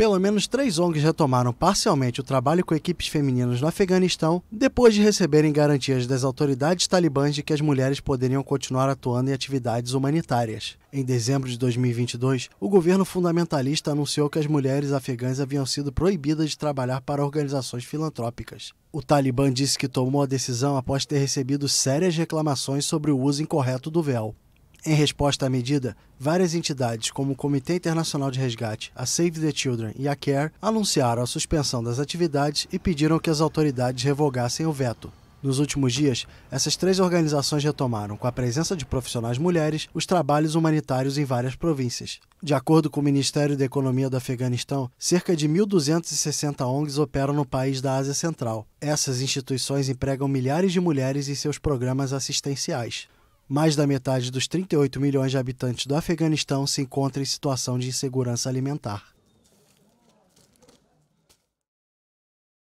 Pelo menos três ONGs retomaram parcialmente o trabalho com equipes femininas no Afeganistão depois de receberem garantias das autoridades talibãs de que as mulheres poderiam continuar atuando em atividades humanitárias. Em dezembro de 2022, o governo fundamentalista anunciou que as mulheres afegãs haviam sido proibidas de trabalhar para organizações filantrópicas. O Talibã disse que tomou a decisão após ter recebido sérias reclamações sobre o uso incorreto do véu. Em resposta à medida, várias entidades, como o Comitê Internacional de Resgate, a Save the Children e a CARE, anunciaram a suspensão das atividades e pediram que as autoridades revogassem o veto. Nos últimos dias, essas três organizações retomaram, com a presença de profissionais mulheres, os trabalhos humanitários em várias províncias. De acordo com o Ministério da Economia do Afeganistão, cerca de 1.260 ONGs operam no país da Ásia Central. Essas instituições empregam milhares de mulheres em seus programas assistenciais. Mais da metade dos 38 milhões de habitantes do Afeganistão se encontra em situação de insegurança alimentar.